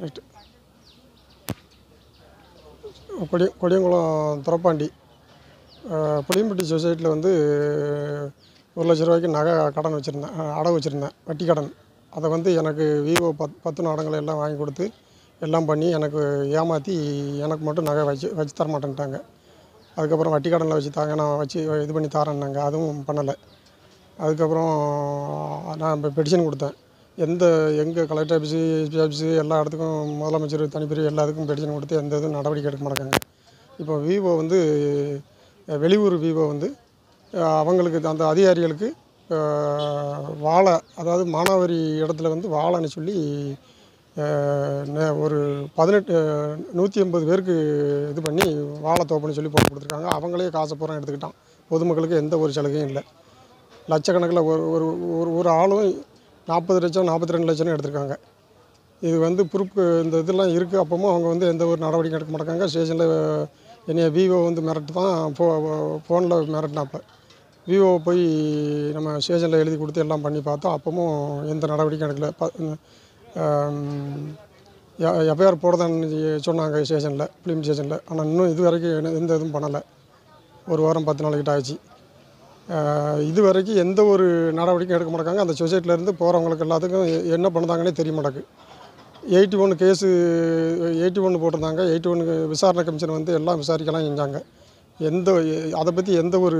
Next கொடி கொடியங்குளம் துரப்பாண்டி புளியம்பட்டி சொசைட்டியில் வந்து ஒரு லட்ச ரூபாய்க்கு நகை கடன் வச்சுருந்தேன். அடகு வச்சுருந்தேன். வட்டி கடன். அதை வந்து எனக்கு விவோ பத் பத்து நாடங்களை எல்லாம் வாங்கி கொடுத்து எல்லாம் பண்ணி எனக்கு ஏமாற்றி எனக்கு மட்டும் நகை வச்சு வச்சு தர மாட்டேன்ட்டாங்க. அதுக்கப்புறம் வட்டி கடனில் வச்சு தாங்க நான் வச்சு இது பண்ணி தரேன்னாங்க. அதுவும் பண்ணலை. அதுக்கப்புறம் நான் இப்போ பெட்டிஷன் கொடுத்தேன். எந்த எங்கே கலெக்டர் ஆஃபீஸு எஸ்பி ஆஃபீஸு எல்லா இடத்துக்கும் முதலமைச்சர் தனிப்பிரிவு எல்லாத்துக்கும் பெட்டிஷன் கொடுத்து எந்த இதுவும் நடவடிக்கை எடுக்க மாட்டாங்க. இப்போ விவோ வந்து வெளியூர் விவோ வந்து அவங்களுக்கு அந்த அதிகாரிகளுக்கு வாழை அதாவது மானாவாரி இடத்துல வந்து வாழைன்னு சொல்லி நே- ஒரு பதினெட்டு நூற்றி ஐம்பது பேருக்கு இது பண்ணி வாழைத்தோப்புன்னு சொல்லி போட்டு கொடுத்துருக்காங்க. அவங்களே காசை பூரா எடுத்துக்கிட்டான். பொதுமக்களுக்கு எந்த ஒரு சலுகையும் இல்லை. லட்சக்கணக்கில் ஒரு ஒரு ஒரு ஒரு ஆளும் நாற்பது லட்சம் நாற்பத்தி ரெண்டு லட்சம்னு எடுத்திருக்காங்க. இது வந்து ப்ரூஃப் இந்த இதெல்லாம் இருக்குது அப்பவும் அவங்க வந்து எந்த ஒரு நடவடிக்கை எடுக்க மாட்டாங்க. ஸ்டேஷனில் என்னைய விவோ வந்து மிரட்டு தான் ஃபோ ஃபோனில் மிரட்டினாப்போ. விவோவை போய் நம்ம ஸ்டேஷனில் எழுதி கொடுத்து எல்லாம் பண்ணி பார்த்தோம் அப்பவும் எந்த நடவடிக்கையும் எடுக்கல. ப எஃப்ஐஆர் போடுறதான்னு சொன்னாங்க ஸ்டேஷனில் ஃபிலிம் ஸ்டேஷனில். ஆனால் இன்னும் இது வரைக்கும் எந்த- எந்த இதுவும் பண்ணலை. ஒரு வாரம் பத்து நாளைக்கிட்ட ஆச்சு இது வரைக்கும் எந்த ஒரு நடவடிக்கையும் எடுக்க மாட்டாங்க. அந்த சொசைட்டிலேருந்து போகிறவங்களுக்கு எல்லாத்துக்கும் என்ன பண்ணுதாங்கன்னே தெரிய மாட்டேங்குது எயிட்டி ஒன் கேஸு எயிட்டி ஒன்று போட்டிருந்தாங்க. எயிட்டி ஒன்று விசாரணை கமிஷன் வந்து எல்லாம் விசாரிக்கலாம் செஞ்சாங்க. எந்த அதை பற்றி எந்த ஒரு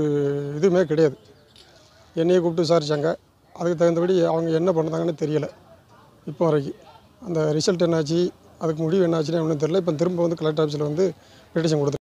இதுவுமே கிடையாது. என்னையை கூப்பிட்டு விசாரித்தாங்க அதுக்கு தகுந்தபடி அவங்க என்ன பண்ணுறாங்கன்னு தெரியலை. இப்போ வரைக்கும். அந்த ரிசல்ட் என்னாச்சு? அதுக்கு முடிவு என்னாச்சுன்னு ஒன்றும் தெரியல. இப்போ திரும்ப வந்து கலெக்டர் ஆஃபீஸில் வந்து பெட்டிஷன் கொடுத்துருக்காங்க.